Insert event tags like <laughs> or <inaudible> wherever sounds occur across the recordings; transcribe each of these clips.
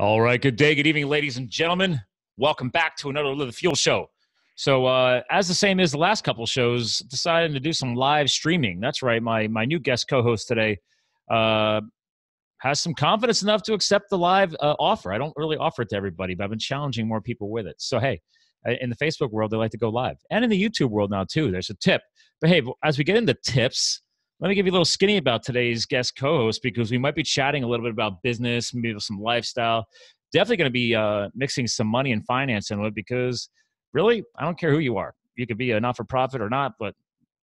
All right. Good day. Good evening, ladies and gentlemen. Welcome back to another Live the Fuel show. So, uh, as the same as the last couple shows, decided to do some live streaming. That's right. My my new guest co-host today uh, has some confidence enough to accept the live uh, offer. I don't really offer it to everybody, but I've been challenging more people with it. So, hey, in the Facebook world, they like to go live, and in the YouTube world now too. There's a tip. But hey, as we get into tips, let me give you a little skinny about today's guest co-host because we might be chatting a little bit about business, maybe some lifestyle. Definitely going to be uh, mixing some money and finance into it because really, I don't care who you are. You could be a not-for-profit or not, but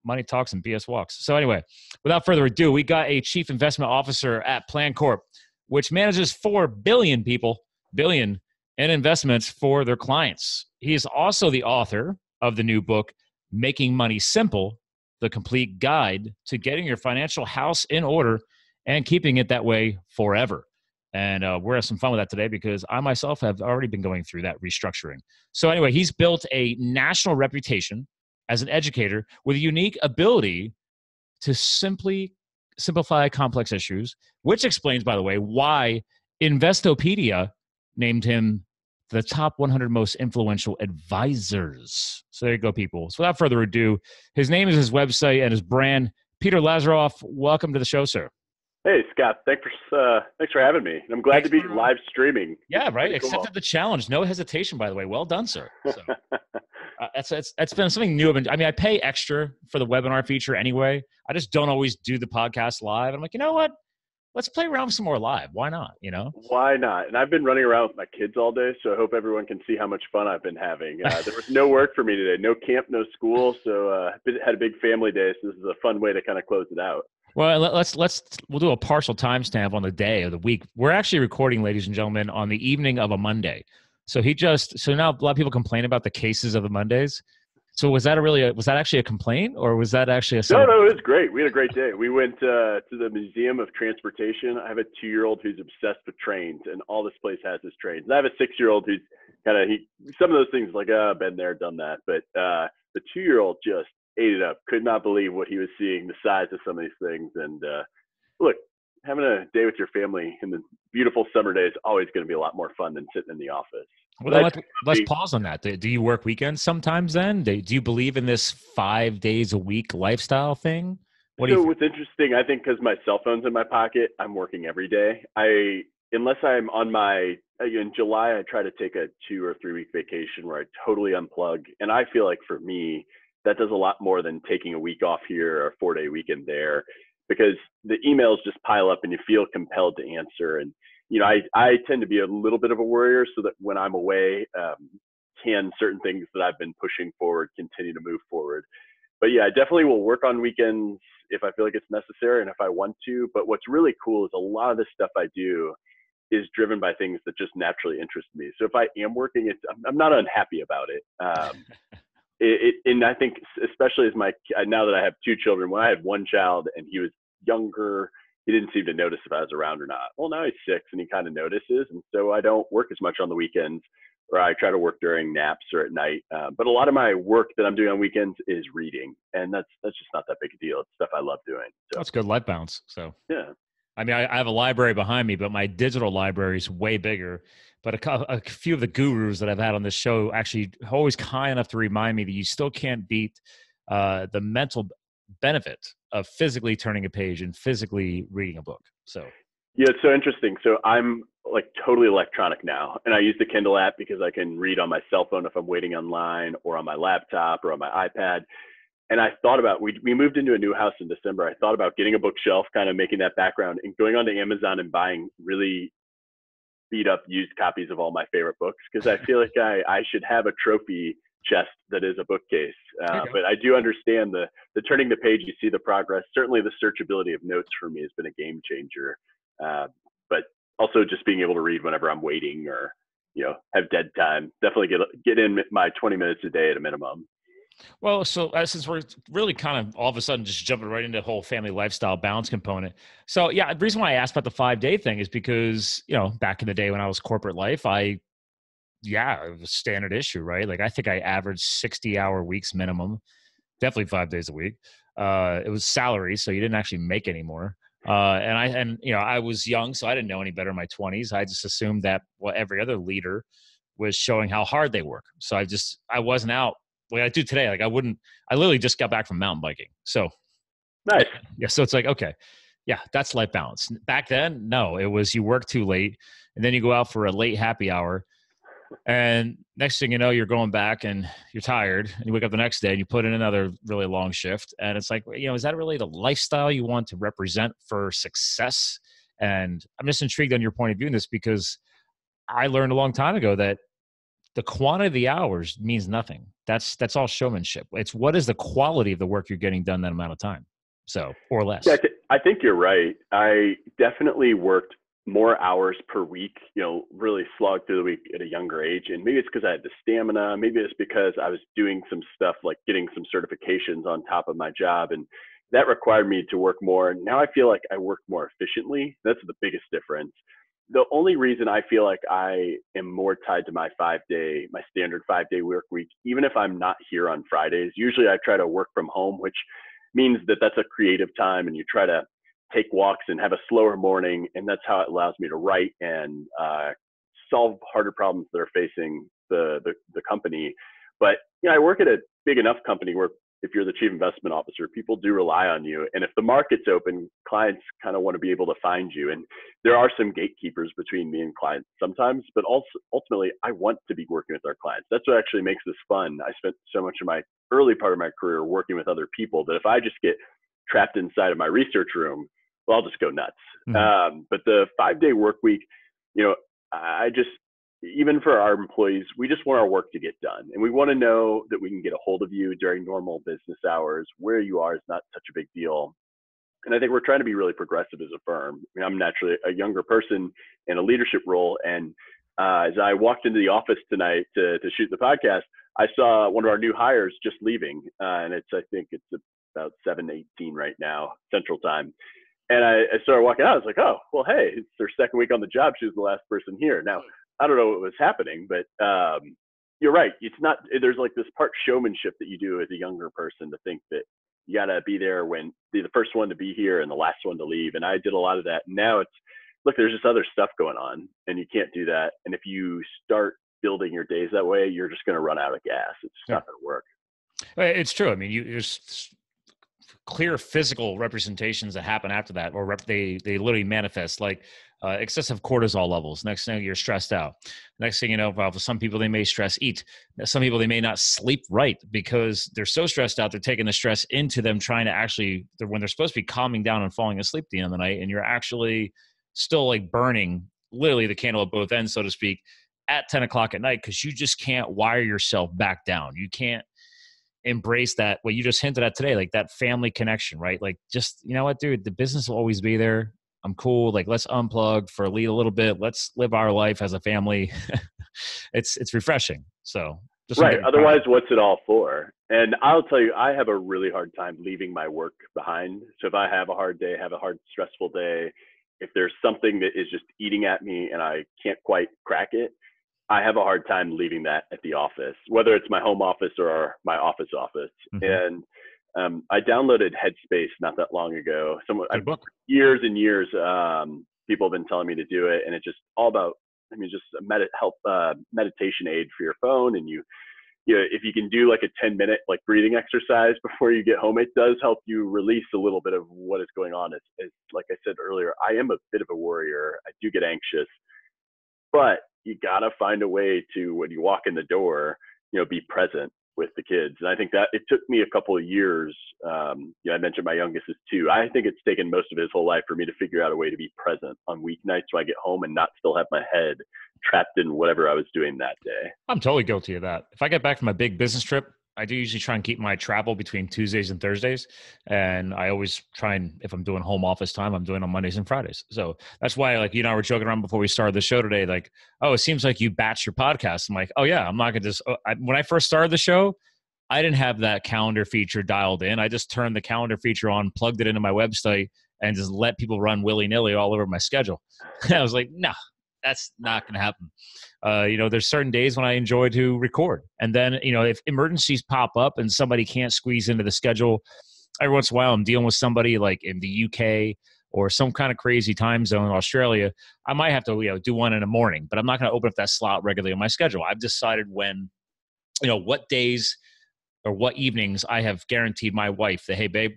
money talks and BS walks. So anyway, without further ado, we got a chief investment officer at Plancorp, which manages four billion people, billion in investments for their clients. He is also the author of the new book, Making Money Simple the complete guide to getting your financial house in order and keeping it that way forever. And uh, we're having some fun with that today because I myself have already been going through that restructuring. So, anyway, he's built a national reputation as an educator with a unique ability to simply simplify complex issues, which explains, by the way, why Investopedia named him the top 100 most influential advisors. So there you go, people. So without further ado, his name is his website and his brand. Peter Lazaroff, welcome to the show, sir. Hey Scott, thanks for uh, thanks for having me. I'm glad thanks to be for, live streaming. Yeah, right. Cool. Accepted the challenge. No hesitation, by the way. Well done, sir. So, <laughs> uh, that's, that's that's been something new. I mean, I pay extra for the webinar feature anyway. I just don't always do the podcast live. I'm like, you know what? Let's play around some more live. Why not? You know? Why not? And I've been running around with my kids all day, so I hope everyone can see how much fun I've been having. Uh, there was no work for me today, no camp, no school, so uh, had a big family day. So this is a fun way to kind of close it out. Well, let's let's we'll do a partial timestamp on the day of the week. We're actually recording, ladies and gentlemen, on the evening of a Monday. So he just so now a lot of people complain about the cases of the Mondays. So was that a really a, was that actually a complaint or was that actually a no no it was great. We had a great day. We went uh, to the Museum of Transportation. I have a two year old who's obsessed with trains and all this place has is trains. And I have a six year old who's kind of he some of those things like uh been there done that. But uh, the two year old just ate it up. Could not believe what he was seeing the size of some of these things. And uh, look having a day with your family in the beautiful summer day is always going to be a lot more fun than sitting in the office well, let's, let's pause on that. Do you work weekends sometimes? Then do you believe in this five days a week lifestyle thing? What so what's interesting, I think, because my cell phone's in my pocket, I'm working every day. I unless I'm on my in July, I try to take a two or three week vacation where I totally unplug, and I feel like for me, that does a lot more than taking a week off here or a four day weekend there, because the emails just pile up and you feel compelled to answer and you know, I, I tend to be a little bit of a worrier so that when I'm away, um, can certain things that I've been pushing forward continue to move forward. But yeah, I definitely will work on weekends if I feel like it's necessary and if I want to. But what's really cool is a lot of the stuff I do is driven by things that just naturally interest me. So if I am working, it's I'm not unhappy about it. Um, <laughs> it, it, and I think especially as my now that I have two children, when I had one child and he was younger he didn't seem to notice if I was around or not. Well, now he's six and he kind of notices. And so I don't work as much on the weekends or I try to work during naps or at night. Uh, but a lot of my work that I'm doing on weekends is reading. And that's, that's just not that big a deal. It's stuff I love doing. So. That's good life balance. So, yeah. I mean, I, I have a library behind me, but my digital library is way bigger. But a, a few of the gurus that I've had on this show actually always kind enough to remind me that you still can't beat uh, the mental benefit of physically turning a page and physically reading a book. So yeah, it's so interesting. So I'm like totally electronic now, and I use the Kindle app because I can read on my cell phone if I'm waiting online, or on my laptop, or on my iPad. And I thought about we we moved into a new house in December. I thought about getting a bookshelf, kind of making that background, and going onto Amazon and buying really beat up used copies of all my favorite books because I feel like I I should have a trophy chest that is a bookcase. Uh, but I do understand the the turning the page, you see the progress. Certainly, the searchability of notes for me has been a game changer. Uh, but also just being able to read whenever I'm waiting or you know have dead time. Definitely get get in my 20 minutes a day at a minimum. Well, so uh, since we're really kind of all of a sudden just jumping right into the whole family lifestyle balance component. So yeah, the reason why I asked about the five day thing is because you know back in the day when I was corporate life, I yeah, it was a standard issue, right? Like I think I averaged 60 hour weeks minimum, definitely five days a week. Uh, it was salary, so you didn't actually make any more. Uh, and I and you know I was young, so I didn't know any better in my twenties. I just assumed that well, every other leader was showing how hard they work. So I just I wasn't out like I do today. Like I wouldn't. I literally just got back from mountain biking. So nice. Yeah. So it's like okay, yeah, that's life balance. Back then, no, it was you work too late, and then you go out for a late happy hour, and next thing you know, you're going back and you're tired, and you wake up the next day and you put in another really long shift, and it's like, you know, is that really the lifestyle you want to represent for success? And I'm just intrigued on your point of view in this because I learned a long time ago that the quantity of the hours means nothing. That's that's all showmanship. It's what is the quality of the work you're getting done that amount of time, so or less. Yeah, I think you're right. I definitely worked more hours per week, you know, really slog through the week at a younger age. And maybe it's because I had the stamina. Maybe it's because I was doing some stuff like getting some certifications on top of my job. And that required me to work more. And now I feel like I work more efficiently. That's the biggest difference. The only reason I feel like I am more tied to my five day, my standard five day work week, even if I'm not here on Fridays, usually I try to work from home, which means that that's a creative time and you try to take walks and have a slower morning. And that's how it allows me to write and uh, solve harder problems that are facing the, the, the company. But you know, I work at a big enough company where if you're the chief investment officer, people do rely on you. And if the market's open, clients kind of want to be able to find you. And there are some gatekeepers between me and clients sometimes, but also ultimately, I want to be working with our clients. That's what actually makes this fun. I spent so much of my early part of my career working with other people that if I just get trapped inside of my research room, well, I'll just go nuts. Mm-hmm. Um, but the five day work week, you know, I just, even for our employees, we just want our work to get done. And we want to know that we can get a hold of you during normal business hours. Where you are is not such a big deal. And I think we're trying to be really progressive as a firm. I mean, I'm naturally a younger person in a leadership role. And uh, as I walked into the office tonight to, to shoot the podcast, I saw one of our new hires just leaving. Uh, and it's, I think it's about 718 right now, Central Time. And I, I started walking out. I was like, oh, well, hey, it's her second week on the job. She was the last person here. Now, I don't know what was happening, but um, you're right. It's not, there's like this part showmanship that you do as a younger person to think that you got to be there when be the first one to be here and the last one to leave. And I did a lot of that. Now it's, look, there's just other stuff going on and you can't do that. And if you start building your days that way, you're just going to run out of gas. It's just yeah. not going to work. It's true. I mean, you, there's clear physical representations that happen after that, or rep- they they literally manifest like uh, excessive cortisol levels. Next thing you're stressed out. Next thing you know, for some people they may stress eat. Some people they may not sleep right because they're so stressed out. They're taking the stress into them trying to actually they're, when they're supposed to be calming down and falling asleep at the end of the night, and you're actually still like burning literally the candle at both ends, so to speak, at 10 o'clock at night because you just can't wire yourself back down. You can't embrace that what you just hinted at today like that family connection right? Like just you know what dude the business will always be there. I'm cool. Like let's unplug for lead a little bit. Let's live our life as a family. <laughs> It's it's refreshing. So right. otherwise what's it all for? And i'll tell you i have a really hard time leaving my work behind. So if i have a hard day have a hard stressful day if there's something that is just eating at me and i can't quite crack it I have a hard time leaving that at the office, whether it's my home office or my office office. Mm-hmm. And um, I downloaded Headspace not that long ago. Some years and years, um, people have been telling me to do it, and it's just all about. I mean, just a med- help uh, meditation aid for your phone, and you, you know, if you can do like a 10 minute like breathing exercise before you get home, it does help you release a little bit of what is going on. It's, it's like I said earlier, I am a bit of a worrier. I do get anxious, but you gotta find a way to when you walk in the door, you know, be present with the kids. And I think that it took me a couple of years. Um, you know, I mentioned my youngest is two. I think it's taken most of his whole life for me to figure out a way to be present on weeknights when I get home and not still have my head trapped in whatever I was doing that day. I'm totally guilty of that. If I get back from a big business trip, I do usually try and keep my travel between Tuesdays and Thursdays, and I always try and if I'm doing home office time, I'm doing on Mondays and Fridays. So that's why, like you and I were joking around before we started the show today. Like, oh, it seems like you batch your podcast. I'm like, oh yeah, I'm not gonna just. Oh, I, when I first started the show, I didn't have that calendar feature dialed in. I just turned the calendar feature on, plugged it into my website, and just let people run willy nilly all over my schedule. <laughs> I was like, nah, that's not to happen. Uh, you know, there's certain days when I enjoy to record, and then you know, if emergencies pop up and somebody can't squeeze into the schedule, every once in a while I'm dealing with somebody like in the UK or some kind of crazy time zone Australia, I might have to you know do one in the morning, but I'm not going to open up that slot regularly on my schedule. I've decided when, you know, what days or what evenings I have guaranteed my wife that hey babe,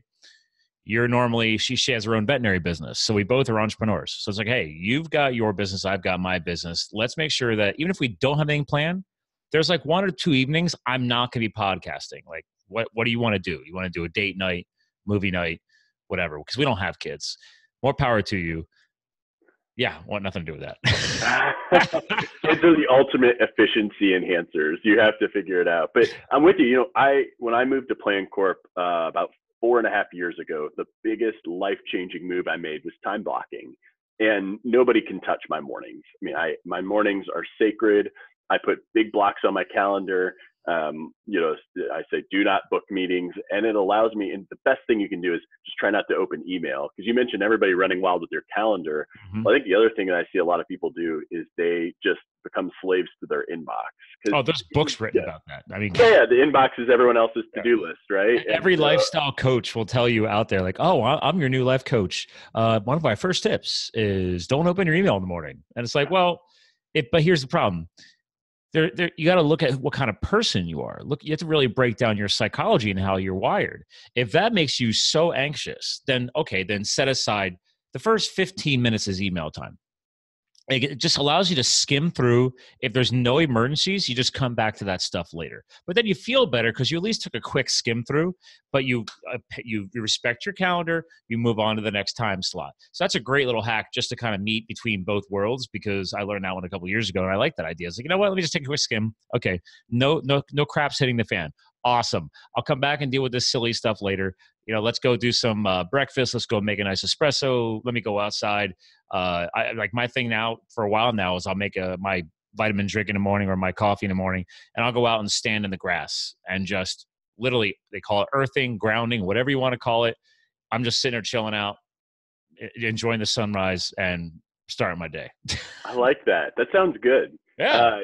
you're normally she, she has her own veterinary business, so we both are entrepreneurs. So it's like hey, you've got your business, I've got my business. Let's make sure that even if we don't have anything planned, there's like one or two evenings I'm not going to be podcasting. Like what what do you want to do? You want to do a date night, movie night, whatever? Because we don't have kids more power to you. Yeah, want nothing to do with that. Kids are the ultimate efficiency enhancers. You have to figure it out. But I'm with you. You know, I when I moved to Plancorp uh, about four and a half years ago, the biggest life changing move I made was time blocking. And nobody can touch my mornings. I mean, I my mornings are sacred. I put big blocks on my calendar um, you know, I say do not book meetings, and it allows me. And the best thing you can do is just try not to open email because you mentioned everybody running wild with their calendar. Mm-hmm. Well, I think the other thing that I see a lot of people do is they just become slaves to their inbox. Oh, there's books written yeah. about that. I mean, yeah, yeah, the inbox is everyone else's to-do yeah. list, right? Every and, lifestyle coach will tell you out there, like, "Oh, I'm your new life coach. Uh, one of my first tips is don't open your email in the morning." And it's like, well, it. But here's the problem there, there you got to look at what kind of person you are. Look, you have to really break down your psychology and how you're wired. If that makes you so anxious, then okay, then set aside the first 15 minutes is email time it just allows you to skim through. If there's no emergencies you just come back to that stuff later. But then you feel better because you at least took a quick skim through but you uh, you respect your calendar you move on to the next time slot. So that's a great little hack just to kind of meet between both worlds because i learned that one a couple years ago and i like that idea. It's like you know what? Let me just take a quick skim. Okay. No no no crap's hitting the fan. Awesome. I'll come back and deal with this silly stuff later. You know let's go do some uh, breakfast. Let's go make a nice espresso. Let me go outside uh, I like my thing now for a while now is I'll make a my vitamin drink in the morning or my coffee in the morning, and I'll go out and stand in the grass and just literally they call it earthing, grounding, whatever you want to call it. I'm just sitting there chilling out, enjoying the sunrise and starting my day. I like that. That sounds good. Yeah. Uh,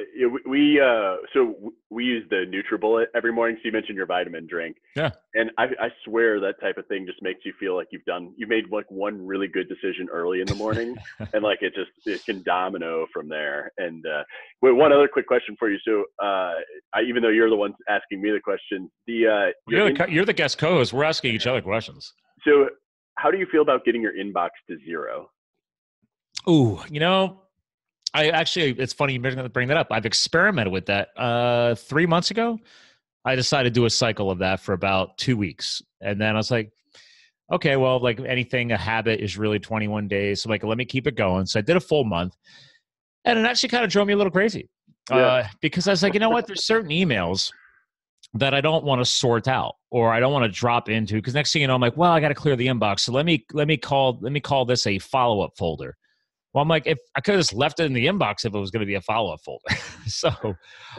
we uh, so we use the NutriBullet every morning. So you mentioned your vitamin drink. Yeah. And I, I swear that type of thing just makes you feel like you've done you made like one really good decision early in the morning, <laughs> and like it just it can domino from there. And uh, wait, one other quick question for you. So uh, I, even though you're the one asking me the question, the uh, you're the you're the guest co-host. We're asking each other questions. So how do you feel about getting your inbox to zero? Ooh, you know, I actually, it's funny you bring that up. I've experimented with that. Uh, three months ago, I decided to do a cycle of that for about two weeks, and then I was like, okay, well, like anything, a habit is really 21 days. So like, let me keep it going. So I did a full month, and it actually kind of drove me a little crazy yeah. uh, because I was like, you know what? There's certain emails that I don't want to sort out or I don't want to drop into because next thing you know, I'm like, well, I got to clear the inbox. So let me let me call let me call this a follow up folder. Well, I'm like, if I could have just left it in the inbox if it was going to be a follow up folder. <laughs> so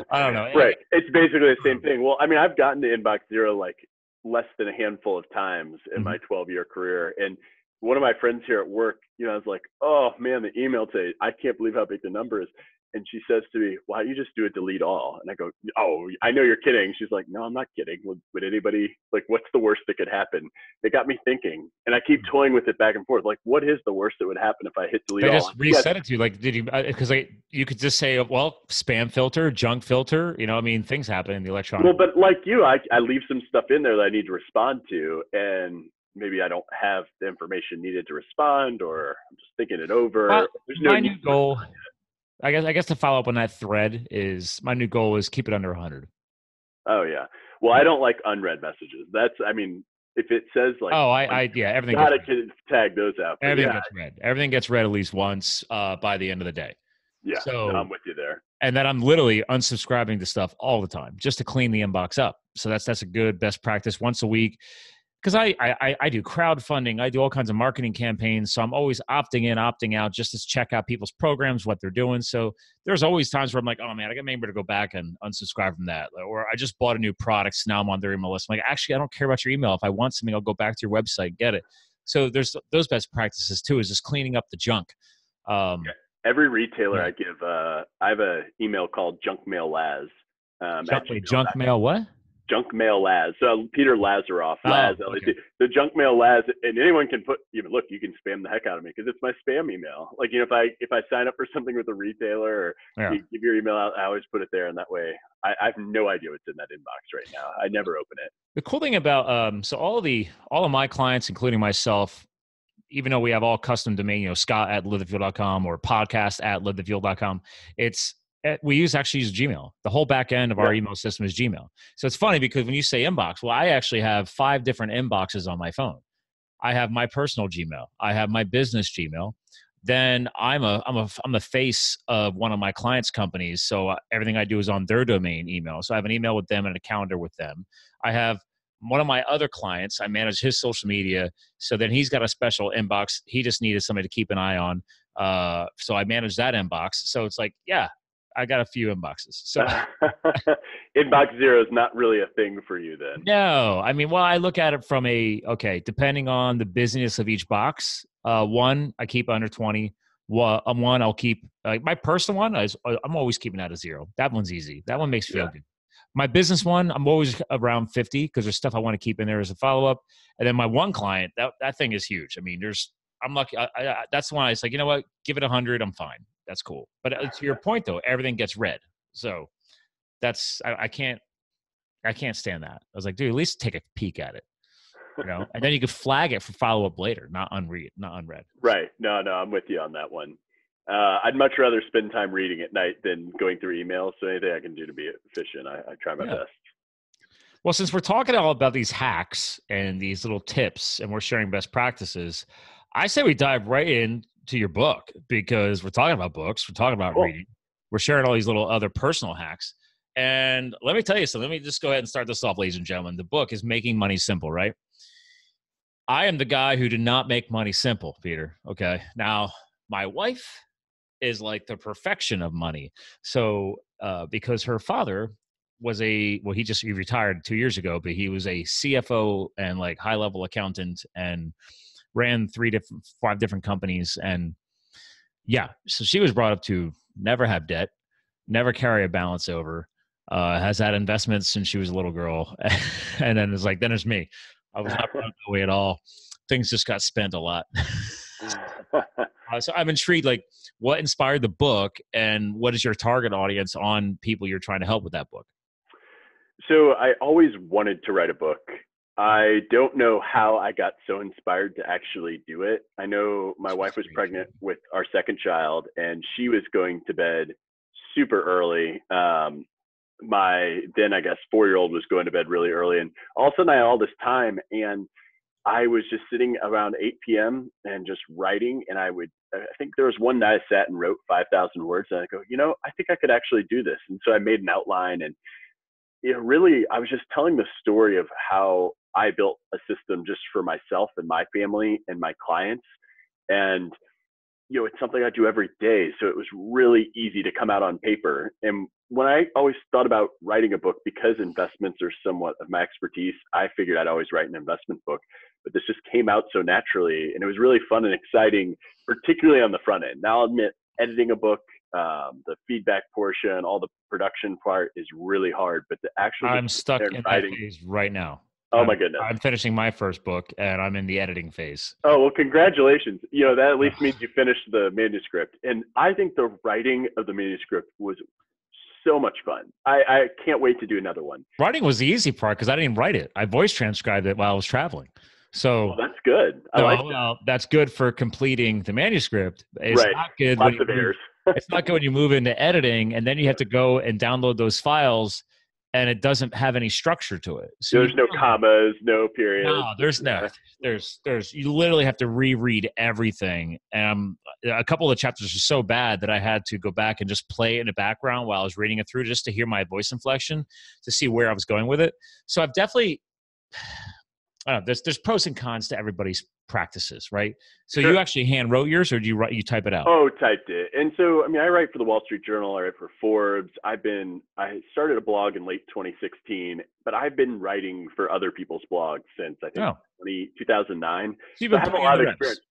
I don't know. Right. It's basically the same thing. Well, I mean, I've gotten to inbox zero like less than a handful of times in mm-hmm. my 12 year career. And one of my friends here at work, you know, I was like, oh man, the email today, I can't believe how big the number is and she says to me, "Why don't you just do a delete all?" And I go, "Oh, I know you're kidding." She's like, "No, I'm not kidding. Would, would anybody like? What's the worst that could happen?" It got me thinking, and I keep hmm. toying with it back and forth. Like, what is the worst that would happen if I hit delete they all? just reset it to you. Like, did you? Because uh, like you could just say, "Well, spam filter, junk filter." You know, I mean, things happen in the electronic. Well, but like you, I I leave some stuff in there that I need to respond to, and maybe I don't have the information needed to respond, or I'm just thinking it over. Well, There's no my new goal. I guess I guess to follow up on that thread is my new goal is keep it under 100. Oh yeah. Well, I don't like unread messages. That's I mean, if it says like oh I, I yeah everything gotta tag those out. Everything yeah. gets read. Everything gets read at least once uh, by the end of the day. Yeah. So I'm with you there. And then I'm literally unsubscribing to stuff all the time just to clean the inbox up. So that's that's a good best practice once a week because I, I I do crowdfunding, I do all kinds of marketing campaigns, so I'm always opting in, opting out, just to check out people's programs, what they're doing. So there's always times where I'm like, oh man, I got maybe to go back and unsubscribe from that, or I just bought a new product, so now I'm on their email list. I'm like, actually, I don't care about your email. If I want something, I'll go back to your website, get it. So there's those best practices too, is just cleaning up the junk. Um. Every retailer yeah. I give, uh, I have an email called Junk Mail Laz. Um, junk, junk mail what? Junk mail Laz. So Peter Lazaroff, Oh, Laz, okay. The junk mail Laz, and anyone can put. Even look, you can spam the heck out of me because it's my spam email. Like you know, if I if I sign up for <laughs> something with a retailer or Yeah. you give your email out, I always put it there, and that way I, I have no idea what's in that inbox right now. I never open it. The cool thing about um, so all of the all of my clients, including myself, even though we have all custom domain, you know, Scott at livethefuel.com or podcast at livethefuel.com, it's we use actually use Gmail. The whole back end of our Yeah. email system is Gmail. So it's funny because when you say inbox, well, I actually have five different inboxes on my phone. I have my personal Gmail. I have my business Gmail. Then I'm a I'm a I'm the face of one of my clients' companies, so uh, everything I do is on their domain email. So I have an email with them and a calendar with them. I have one of my other clients. I manage his social media, so then he's got a special inbox. He just needed somebody to keep an eye on, uh, so I manage that inbox. So it's like, yeah, I got a few inboxes. So <laughs> inbox zero is not really a thing for you then. No, I mean, well, I look at it from a okay, depending on the business of each box. Uh, one I keep under twenty. One, um, one I'll keep. Like my personal one, is, uh, I'm always keeping that at zero. That one's easy. That one makes me feel Yeah. good. My business one, I'm always around fifty because there's stuff I want to keep in there as a follow up. And then my one client, that that thing is huge. I mean, there's I'm lucky. I, I, that's why it's like you know what, give it a hundred. I'm fine. That's cool. But to your point though, everything gets read. So that's I, I can't I can't stand that. I was like, dude, at least take a peek at it, you know, and then you could flag it for follow up later, not unread, not unread. Right. No, no, I'm with you on that one. Uh, I'd much rather spend time reading at night than going through emails. So anything I can do to be efficient, I, I try my Yeah. best. Well, since we're talking all about these hacks and these little tips, and we're sharing best practices, I say we dive right into your book because we're talking about books, we're talking about Cool. reading, we're sharing all these little other personal hacks. And let me tell you something. Let me just go ahead and start this off, ladies and gentlemen. The book is Making Money Simple, right? I am the guy who did not make money simple, Peter. Okay. Now, my wife is like the perfection of money. So, uh, because her father was a, well, he just he retired two years ago, but he was a CFO and like high level accountant and ran three different, five different companies. And yeah, so she was brought up to never have debt, never carry a balance over, uh, has had investments since she was a little girl. <laughs> and then it's like, then it's me. I was not brought up that way at all. Things just got spent a lot. <laughs> Uh, so I'm intrigued, like what inspired the book and what is your target audience on people you're trying to help with that book? so I always wanted to write a book. I don't know how I got so inspired to actually do it. I know my wife was pregnant with our second child and she was going to bed super early. Um, my then I guess four year old was going to bed really early and all of a sudden I had all this time and I was just sitting around 8 p.m. and just writing and I would I think there was one night I sat and wrote 5,000 words and I go, you know, I think I could actually do this. And so I made an outline and you know, really, I was just telling the story of how I built a system just for myself and my family and my clients. And, you know, it's something I do every day. So it was really easy to come out on paper. And when I always thought about writing a book, because investments are somewhat of my expertise, I figured I'd always write an investment book. But this just came out so naturally. And it was really fun and exciting, particularly on the front end. Now, I'll admit, editing a book, um, the feedback portion, all the production part is really hard, but the actual I'm stuck in that writing- phase right now. Oh my goodness. I'm finishing my first book and I'm in the editing phase. Oh well, congratulations. You know that at least means you finished the manuscript, and I think the writing of the manuscript was so much fun. I, I can't wait to do another one. Writing was the easy part because I didn't write it. I voice transcribed it while I was traveling. So Well, that's good. I no, like that. well, that's good for completing the manuscript. It's Right. not good Lots of errors. it's not good when you move into editing and then you have to go and download those files and it doesn't have any structure to it. So There's no commas, no periods. No, there's no, there's, there's, you literally have to reread everything. And um, a couple of the chapters are so bad that I had to go back and just play in the background while I was reading it through just to hear my voice inflection to see where I was going with it. So I've definitely, I don't know, there's, there's pros and cons to everybody's practices, right? So Sure. you actually hand wrote yours or do you write, you type it out? Oh, typed it. And so, I mean, I write for the Wall Street Journal. I write for Forbes. I've been, I started a blog in late 2016, but I've been writing for other people's blogs since I think Oh. 20, 2009. So you've So I have a lot of experience.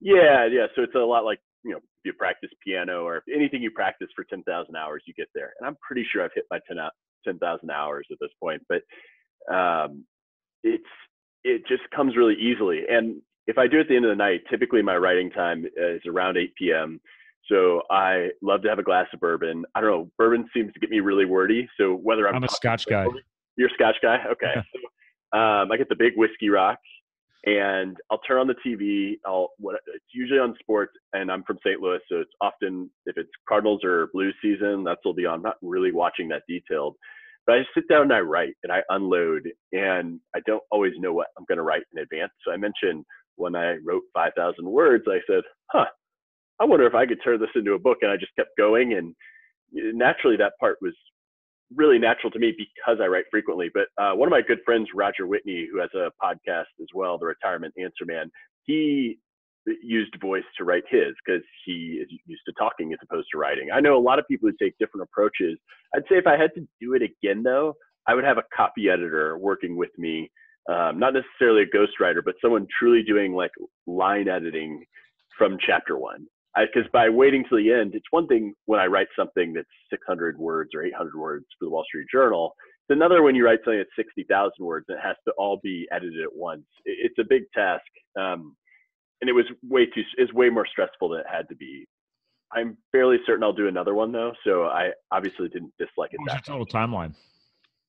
Yeah, yeah. So it's a lot like, you know, if you practice piano or if anything you practice for 10,000 hours, you get there. And I'm pretty sure I've hit my 10 out- 10,000 hours at this point. But um, it's it just comes really easily. And if I do it at the end of the night, typically my writing time is around 8 p.m. So I love to have a glass of bourbon. I don't know, bourbon seems to get me really wordy. So whether I'm, I'm a Scotch guy, you're a Scotch guy, okay. <laughs> so, um, I get the big whiskey rock, and I'll turn on the TV. I'll what it's usually on sports, and I'm from St. Louis, so it's often if it's Cardinals or Blues season, that's will be on. I'm not really watching that detailed, but I sit down and I write and I unload, and I don't always know what I'm going to write in advance. So I mentioned when I wrote 5,000 words, I said, "Huh, I wonder if I could turn this into a book," and I just kept going, and naturally that part was really natural to me because I write frequently. But uh, one of my good friends, Roger Whitney, who has a podcast as well, The Retirement Answer Man, he used voice to write his because he is used to talking as opposed to writing. I know a lot of people who take different approaches. I'd say if I had to do it again, though, I would have a copy editor working with me, um, not necessarily a ghostwriter, but someone truly doing like line editing from chapter one because by waiting till the end, it's one thing when I write something that's 600 words or 800 words for the Wall Street Journal. It's another when you write something that's 60,000 words and it has to all be edited at once. It's a big task, um, and it was way too. It's way more stressful than it had to be. I'm fairly certain I'll do another one though, so I obviously didn't dislike it. What was your total timeline?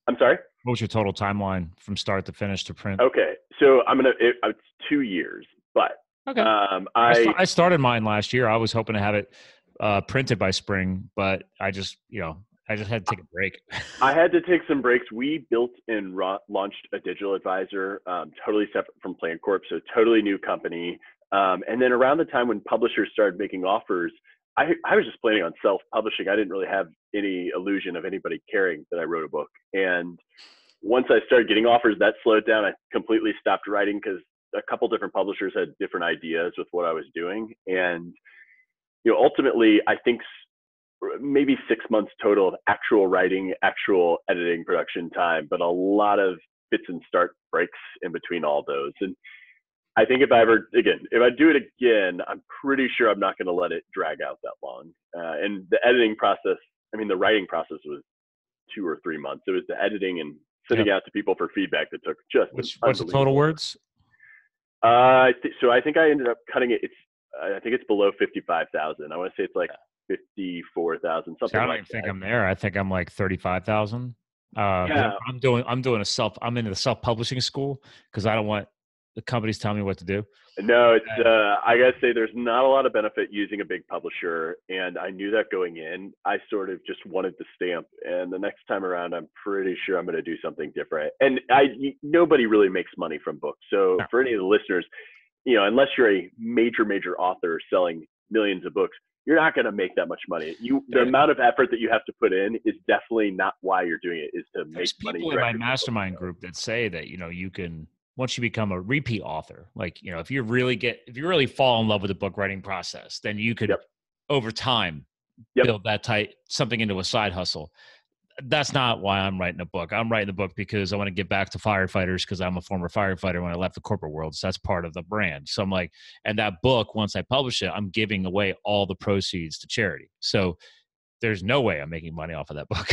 I'm sorry. What was your total timeline from start to finish to print? Okay, so I'm gonna. It, it's two years, but Okay. Um, I, I started mine last year. I was hoping to have it uh, printed by spring, but I just, you know, I just had to take a break. I had to take some breaks. <laughs> We built and ra- launched a digital advisor, um, totally separate from PlanCorp, so totally new company. Um, and then around the time when publishers started making offers, I, I was just planning on self-publishing. I didn't really have any illusion of anybody caring that I wrote a book. And once I started getting offers, that slowed down. I completely stopped writing because a couple different publishers had different ideas with what I was doing, and you know, ultimately, I think maybe six months total of actual writing, actual editing, production time, but a lot of fits and start breaks in between all those. And I think if I ever, again, if I do it again, I'm pretty sure I'm not going to let it drag out that long. Uh, and the editing process, I mean, the writing process was two or three months. It was the editing and sending yep. out to people for feedback that took just. Which, what's the total words? Uh, th- so I think I ended up cutting it. It's I think it's below fifty five thousand. I want to say it's like fifty four thousand something. I don't like even think I'm there. I think I'm like thirty five thousand. Uh, yeah. I'm doing I'm doing a self. I'm into the self publishing school because I don't want the companies tell me what to do. No, it's uh, I gotta say there's not a lot of benefit using a big publisher, and I knew that going in. I sort of just wanted the stamp, and the next time around, I'm pretty sure I'm gonna do something different. And I nobody really makes money from books, so no. for any of the listeners, you know, unless you're a major major author selling millions of books, you're not going to make that much money. You the amount of effort that you have to put in is definitely not why you're doing it. Is to There's make people money. in my mastermind group that say that you know you can once you become a repeat author like you know if you really get if you really fall in love with the book writing process then you could yep. over time yep. build that tight something into a side hustle that's not why i'm writing a book i'm writing the book because i want to get back to firefighters because i'm a former firefighter when i left the corporate world so that's part of the brand so i'm like and that book once i publish it i'm giving away all the proceeds to charity so there's no way i'm making money off of that book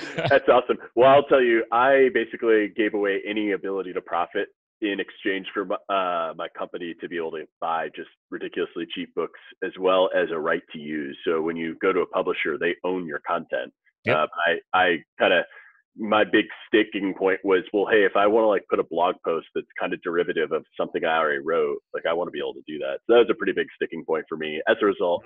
<laughs> That's awesome. Well, I'll tell you, I basically gave away any ability to profit in exchange for uh, my company to be able to buy just ridiculously cheap books as well as a right to use. So when you go to a publisher, they own your content. Yep. Uh, I, I kind of, my big sticking point was, well, hey, if I want to like put a blog post that's kind of derivative of something I already wrote, like I want to be able to do that. So that was a pretty big sticking point for me. As a result,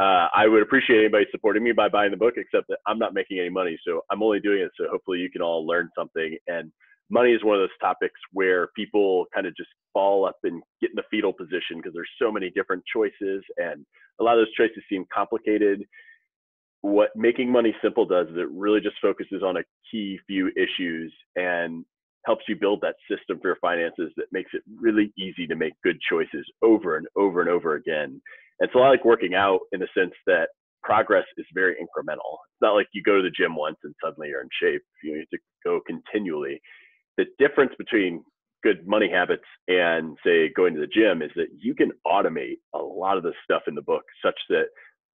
uh, I would appreciate anybody supporting me by buying the book, except that I'm not making any money. So I'm only doing it so hopefully you can all learn something. And money is one of those topics where people kind of just fall up and get in the fetal position because there's so many different choices and a lot of those choices seem complicated. What making money simple does is it really just focuses on a key few issues and helps you build that system for your finances that makes it really easy to make good choices over and over and over again. It's a lot like working out in the sense that progress is very incremental. It's not like you go to the gym once and suddenly you're in shape. You need to go continually. The difference between good money habits and say going to the gym is that you can automate a lot of the stuff in the book such that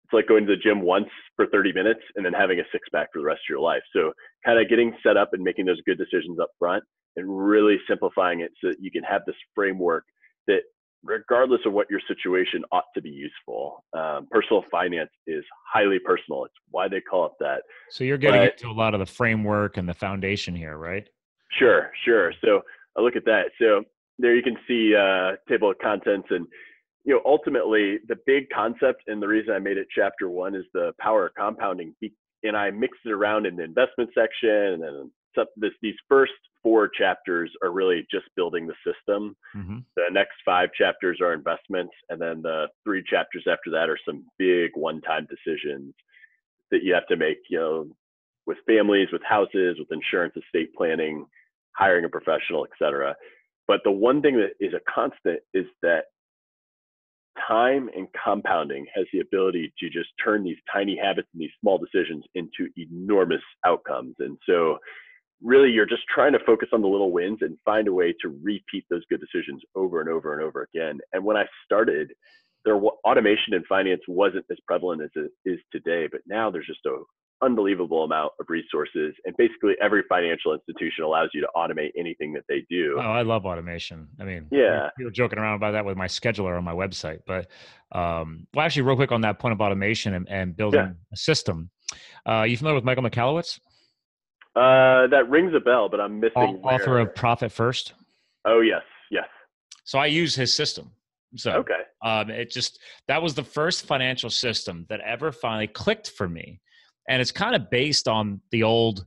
it's like going to the gym once for 30 minutes and then having a six pack for the rest of your life. So kind of getting set up and making those good decisions up front and really simplifying it so that you can have this framework that regardless of what your situation ought to be useful. Um, personal finance is highly personal. It's why they call it that. So you're getting but, into a lot of the framework and the foundation here, right? Sure, sure. So I look at that. So there you can see uh, table of contents and you know ultimately the big concept and the reason I made it chapter one is the power of compounding and I mixed it around in the investment section and then some, this, these first four chapters are really just building the system. Mm-hmm. The next five chapters are investments, and then the three chapters after that are some big one-time decisions that you have to make. You know, with families, with houses, with insurance, estate planning, hiring a professional, etc. But the one thing that is a constant is that time and compounding has the ability to just turn these tiny habits and these small decisions into enormous outcomes. And so really you're just trying to focus on the little wins and find a way to repeat those good decisions over and over and over again. And when I started, there automation in finance wasn't as prevalent as it is today, but now there's just a unbelievable amount of resources and basically every financial institution allows you to automate anything that they do. Oh i love automation. I mean yeah. you were joking around about that with my scheduler on my website but um well actually real quick on that point of automation and, and building yeah. a system. Uh you familiar with michael michalowicz uh, that rings a bell, but I'm missing. Author of Profit First. Oh yes, yes. So I use his system. So okay, um, it just that was the first financial system that ever finally clicked for me, and it's kind of based on the old,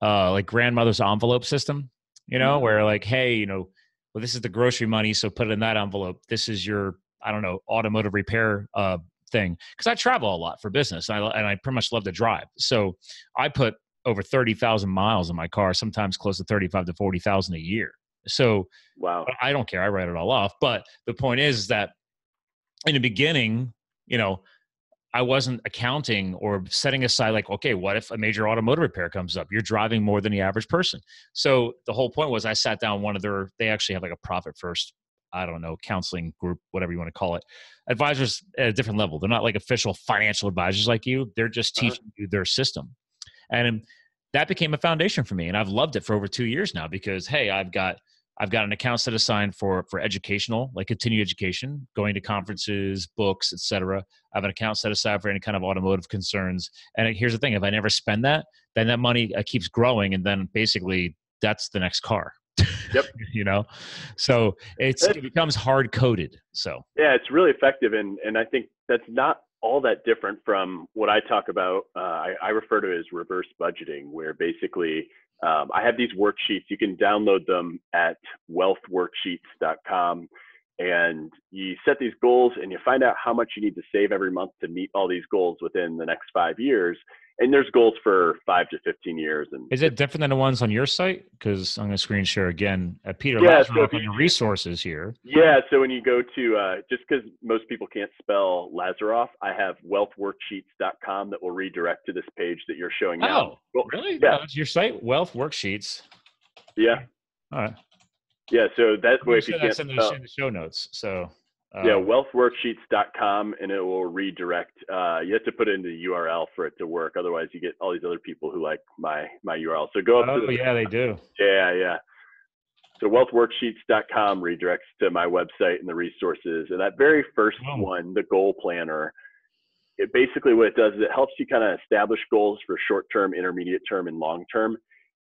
uh, like grandmother's envelope system. You know, mm-hmm. where like, hey, you know, well, this is the grocery money, so put it in that envelope. This is your, I don't know, automotive repair uh, thing because I travel a lot for business and I, and I pretty much love to drive. So I put over 30,000 miles in my car, sometimes close to 35 to 40,000 a year. So wow, I don't care. I write it all off. But the point is that in the beginning, you know, I wasn't accounting or setting aside like, okay, what if a major automotive repair comes up? You're driving more than the average person. So the whole point was I sat down one of their they actually have like a profit first, I don't know, counseling group, whatever you want to call it. Advisors at a different level. They're not like official financial advisors like you. They're just uh-huh. teaching uh-huh. you their system. And that became a foundation for me and i've loved it for over two years now because hey i've got i've got an account set aside for for educational like continued education going to conferences books etc i have an account set aside for any kind of automotive concerns. And here's the thing if i never spend that then that money uh, keeps growing and then basically that's the next car. Yep. <laughs> You know? So it's it becomes hard coded so. Yeah it's really effective and and i think that's not all that different from what I talk about. Uh, I, I, refer to as reverse budgeting, where basically um, I have these worksheets. You can download them at wealthworksheets.com and you set these goals and you find out how much you need to save every month to meet all these goals within the next five years and there's goals for five to 15 years and is it different than the ones on your site? Because i'm going to screen share again. At uh, peter yeah, so on your resources here. Yeah so when you go to uh, just because most people can't spell lazaroff i have wealthworksheets.com that will redirect to this page that you're showing now. Oh really? Yeah. That's your site? Wealth worksheets yeah. All right. Yeah, so that way, if you can't the, in the show notes. So um, yeah, wealthworksheets.com, and it will redirect. Uh, you have to put in the URL for it to work. Otherwise, you get all these other people who like my my URL. So go up oh, to the, yeah, they do. Yeah, yeah. So wealthworksheets.com redirects to my website and the resources. And that very first oh. one, the goal planner, it basically what it does is it helps you kind of establish goals for short term, intermediate term, and long term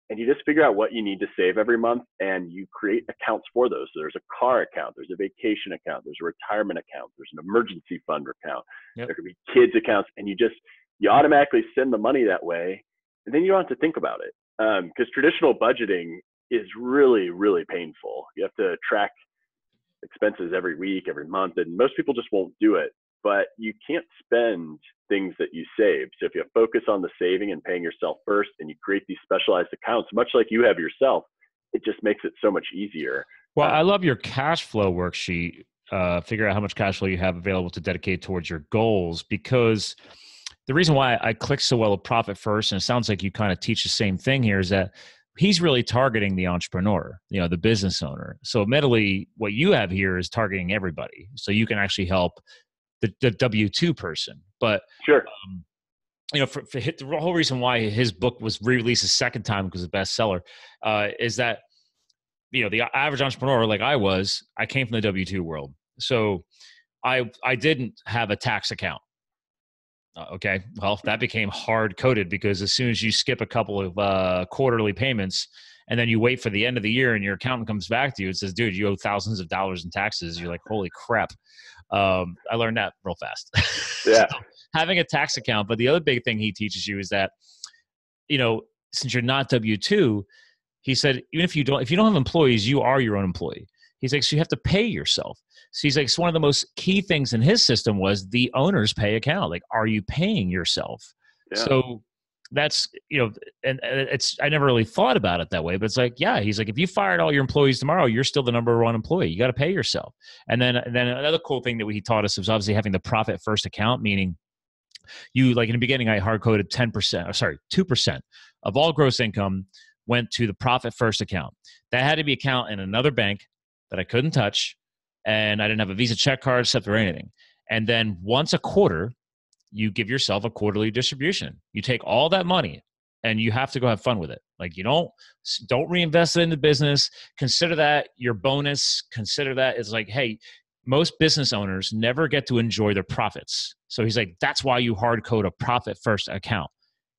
and you just figure out what you need to save every month and you create accounts for those. So there's a car account, there's a vacation account, there's a retirement account, there's an emergency fund account, yep. there could be kids accounts, and you just you automatically send the money that way, and then you don't have to think about it because um, traditional budgeting is really really painful. You have to track expenses every week, every month, and most people just won't do it. But you can't spend things that you save. So if you focus on the saving and paying yourself first and you create these specialized accounts, much like you have yourself, it just makes it so much easier. Well, um, I love your cash flow worksheet. Uh, figure out how much cash flow you have available to dedicate towards your goals because the reason why I click so well at profit first, and it sounds like you kind of teach the same thing here, is that he's really targeting the entrepreneur, you know, the business owner. So admittedly, what you have here is targeting everybody. So you can actually help the, the W two person. But sure. Um, you know, for, for hit, the whole reason why his book was re-released a second time because it's a bestseller uh, is that you know the average entrepreneur like I was, I came from the W two world, so I I didn't have a tax account. Uh, okay, well that became hard coded because as soon as you skip a couple of uh, quarterly payments, and then you wait for the end of the year and your accountant comes back to you and says dude you owe thousands of dollars in taxes. You're like holy crap. Um, i learned that real fast. <laughs> Yeah. So, having a tax account but the other big thing he teaches you is that you know since you're not w2 he said even if you don't if you don't have employees you are your own employee he's like so you have to pay yourself. So he's like so one of the most key things in his system was the owner's pay account. Like are you paying yourself? Yeah. so that's you know and it's i never really thought about it that way but it's like yeah he's like if you fired all your employees tomorrow you're still the number one employee. You got to pay yourself. And then and then another cool thing that he taught us was obviously having the profit first account meaning you like in the beginning i hard coded 10% sorry 2% of all gross income went to the profit first account. That had to be account in another bank that i couldn't touch and i didn't have a visa check card except or anything and then once a quarter you give yourself a quarterly distribution. You take all that money and you have to go have fun with it. Like you don't don't reinvest it in the business. Consider that your bonus. Consider that it's like, hey, most business owners never get to enjoy their profits. So he's like, that's why you hard code a profit first account.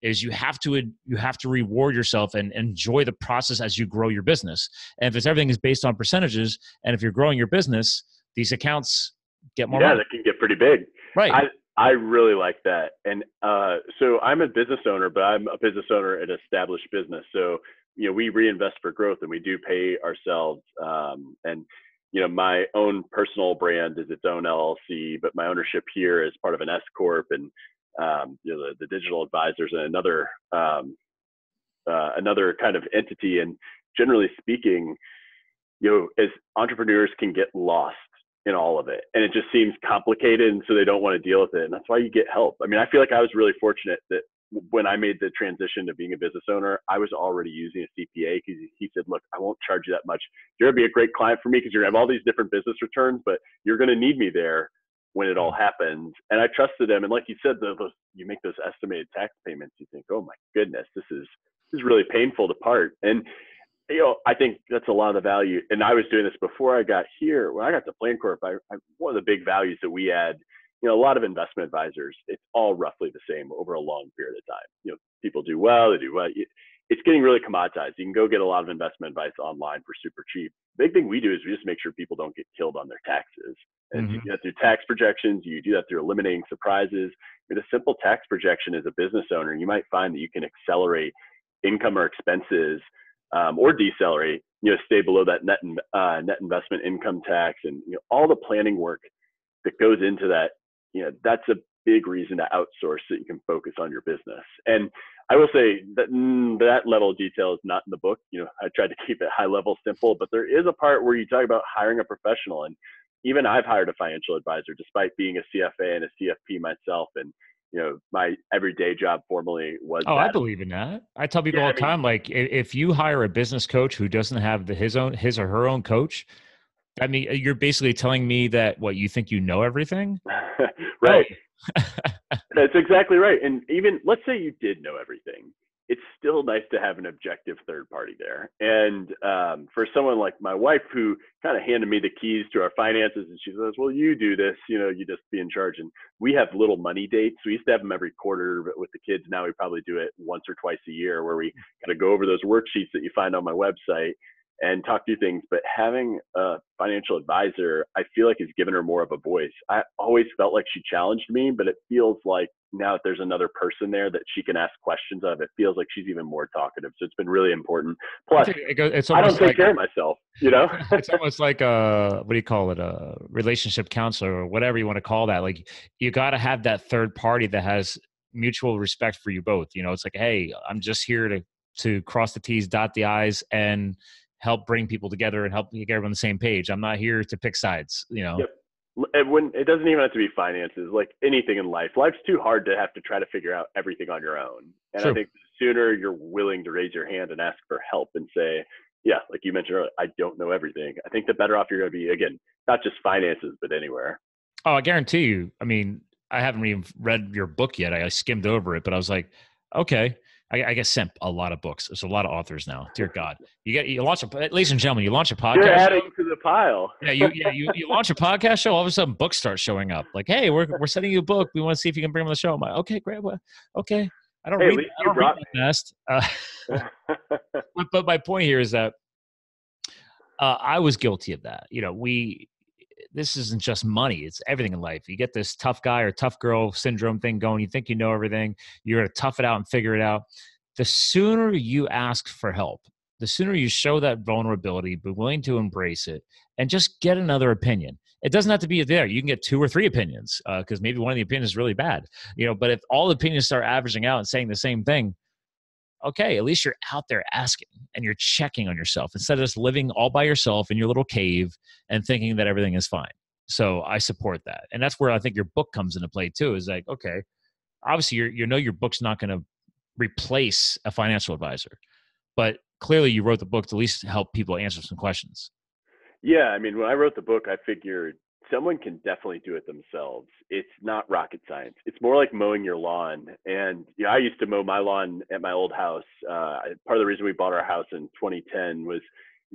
Is you have to you have to reward yourself and enjoy the process as you grow your business. And if it's everything is based on percentages, and if you're growing your business, these accounts get more. Yeah, money. that can get pretty big. Right. I, I really like that. And uh, so I'm a business owner, but I'm a business owner at established business. So, you know, we reinvest for growth and we do pay ourselves. Um, and, you know, my own personal brand is its own LLC, but my ownership here is part of an S Corp and, um, you know, the, the, digital advisors and another, um, uh, another kind of entity. And generally speaking, you know, as entrepreneurs can get lost in all of it and it just seems complicated and so they don't want to deal with it and that's why you get help. I mean i feel like i was really fortunate that when i made the transition to being a business owner i was already using a cpa because he said look i won't charge you that much. You're going to be a great client for me because you're to have all these different business returns but you're going to need me there when it all mm. happens and i trusted him and like you said the, those, you make those estimated tax payments you think oh my goodness this is this is really painful to part and you know, I think that's a lot of the value. And I was doing this before I got here. When I got to Plancorp, I, I, one of the big values that we add, you know, a lot of investment advisors, it's all roughly the same over a long period of time. You know, people do well, they do well. It's getting really commoditized. You can go get a lot of investment advice online for super cheap. The Big thing we do is we just make sure people don't get killed on their taxes. And mm-hmm. you do that through tax projections. You do that through eliminating surprises. With a simple tax projection as a business owner, you might find that you can accelerate income or expenses um, or decelerate, you know, stay below that net uh, net investment income tax, and you know, all the planning work that goes into that. You know, that's a big reason to outsource so you can focus on your business. And I will say that mm, that level of detail is not in the book. You know, I tried to keep it high level, simple, but there is a part where you talk about hiring a professional, and even I've hired a financial advisor, despite being a CFA and a CFP myself, and you know my everyday job formally was oh that. i believe in that. I tell people yeah, all the I mean, time like if you hire a business coach who doesn't have the, his own his or her own coach i mean uh, you're basically telling me that what you think you know everything? <laughs> Right. Oh. That's exactly right and even let's say you did know everything it's still nice to have an objective third party there. And um, for someone like my wife, who kind of handed me the keys to our finances, and she says, "Well, you do this, you know, you just be in charge." And we have little money dates. We used to have them every quarter, but with the kids now, we probably do it once or twice a year, where we kind of go over those worksheets that you find on my website and talk through things. But having a financial advisor, I feel like has given her more of a voice. I always felt like she challenged me, but it feels like now that there's another person there that she can ask questions of, it feels like she's even more talkative. So it's been really important. Plus, it's I don't take like, care of myself. You know, <laughs> it's almost like a what do you call it, a relationship counselor or whatever you want to call that. Like you got to have that third party that has mutual respect for you both. You know, it's like, hey, I'm just here to to cross the T's, dot the I's, and help bring people together and help get everyone on the same page. I'm not here to pick sides, you know. Yep. And when it doesn't even have to be finances, like anything in life, life's too hard to have to try to figure out everything on your own. And True. I think the sooner you're willing to raise your hand and ask for help and say, yeah, like you mentioned earlier, I don't know everything. I think the better off you're going to be, again, not just finances, but anywhere. Oh, I guarantee you. I mean, I haven't even read your book yet. I skimmed over it, but I was like, okay. I, I get sent a lot of books. There's a lot of authors now. Dear <laughs> God, you get you launch a ladies and gentlemen, you launch a podcast. You're adding show. to the pile. yeah, you yeah you, you launch a podcast show. All of a sudden, books start showing up. Like, hey, we're we're sending you a book. We want to see if you can bring them on the show. I'm like, okay, great. Well, okay. I don't hey, read. I don't read fast. Uh, <laughs> but, but my point here is that uh, I was guilty of that. You know, we this isn't just money it's everything in life. You get this tough guy or tough girl syndrome thing going you think you know everything you're going to tough it out and figure it out. The sooner you ask for help the sooner you show that vulnerability be willing to embrace it and just get another opinion. It doesn't have to be there you can get two or three opinions because uh, maybe one of the opinions is really bad you know but if all the opinions start averaging out and saying the same thing okay, at least you're out there asking and you're checking on yourself instead of just living all by yourself in your little cave and thinking that everything is fine. So I support that. And that's where I think your book comes into play too is like, okay, obviously you you know your book's not going to replace a financial advisor, but clearly you wrote the book to at least help people answer some questions. Yeah, I mean, when I wrote the book, I figured someone can definitely do it themselves. It's not rocket science. It's more like mowing your lawn. And you know, I used to mow my lawn at my old house. Uh, part of the reason we bought our house in 2010 was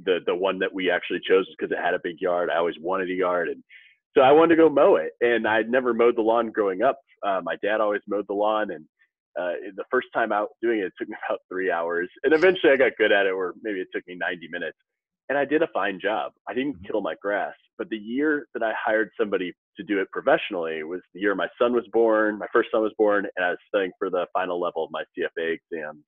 the the one that we actually chose because it had a big yard. I always wanted a yard, and so I wanted to go mow it. And I'd never mowed the lawn growing up. Uh, my dad always mowed the lawn, and uh, the first time out doing it, it took me <laughs> about three hours. And eventually, I got good at it, or maybe it took me 90 minutes and I did a fine job. I didn't mm-hmm. kill my grass, but the year that I hired somebody to do it professionally was the year my son was born, my first son was born, and I was studying for the final level of my CFA exams.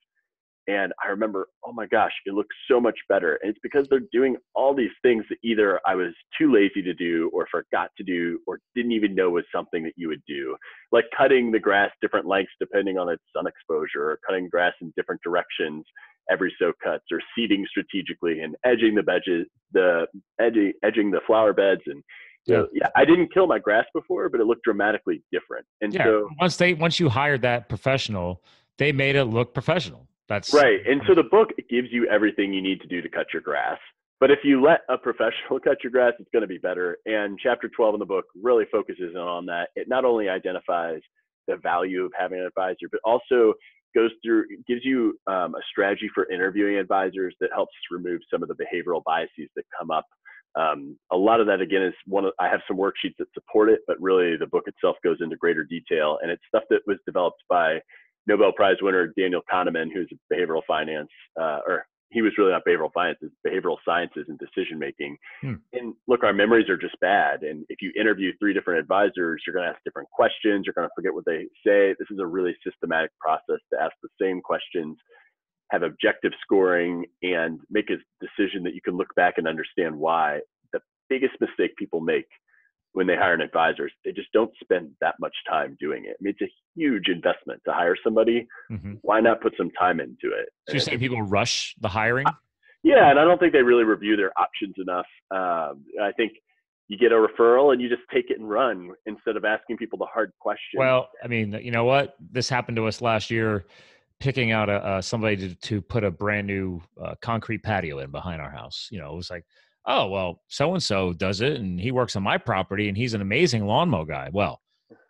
And I remember, oh my gosh, it looks so much better. And it's because they're doing all these things that either I was too lazy to do or forgot to do or didn't even know was something that you would do. Like cutting the grass different lengths depending on its sun exposure or cutting grass in different directions every so cuts or seeding strategically and edging the edges, the edging, edging the flower beds and yeah. So, yeah, I didn't kill my grass before, but it looked dramatically different. And yeah, so once they once you hired that professional, they made it look professional. That's right. And so um the book gives you everything you need to do to cut your grass. But if you let a professional <laughs> cut your grass, it's going to be better. And chapter 12 in the book really focuses on that. It not only identifies the value of having an advisor, but also goes through, gives you um, a strategy for interviewing advisors that helps remove some of the behavioral biases that come up. Um, a lot of that, again, is one of, I have some worksheets that support it, but really the book itself goes into greater detail. And it's stuff that was developed by Nobel Prize winner Daniel Kahneman, who's a behavioral finance, uh, or he was really on behavioral sciences, behavioral sciences and decision making. Hmm. And look, our memories are just bad. And if you interview three different advisors, you're going to ask different questions. You're going to forget what they say. This is a really systematic process to ask the same questions, have objective scoring, and make a decision that you can look back and understand why. The biggest mistake people make when they hire an advisor, they just don't spend that much time doing it. I mean, it's a huge investment to hire somebody. Mm-hmm. Why not put some time into it? So you're saying people rush the hiring? Yeah, and I don't think they really review their options enough. Um, I think you get a referral and you just take it and run instead of asking people the hard questions. Well, I mean, you know what? This happened to us last year, picking out a, uh, somebody to, to, put a brand new uh, concrete patio in behind our house. You know, it was like oh well so and so does it and he works on my property and he's an amazing lawn mow guy. Well